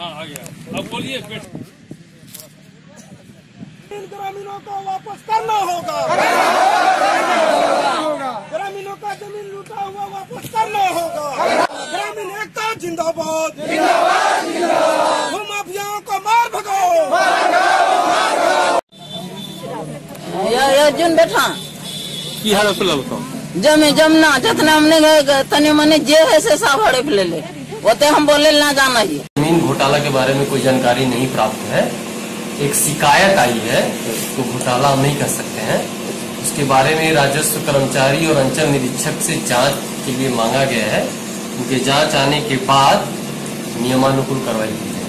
हाँ आ गया अब बोलिए ग्रामीणों को वापस करना होगा। ग्रामीणों का ज़मीन लूटा हुआ वापस करना होगा। एकता जिंदाबाद। भू माफियाओं को मार भगाओ या- जुन बैठा। की हाल फ़िलहाल बताओ। जमे जमना जितने हमने गए तने मने जे है से सब हड़प ले ले। ओते हम बोले ना जाना ही ज़मीन घोटाला के बारे में कोई जानकारी नहीं प्राप्त है। एक शिकायत आई है तो घोटाला हम नहीं कर सकते हैं। उसके बारे में राजस्व कर्मचारी और अंचल निरीक्षक से जाँच के लिए मांगा गया है। उनके जाँच आने के बाद नियमानुकूल कार्रवाई की जाएगी।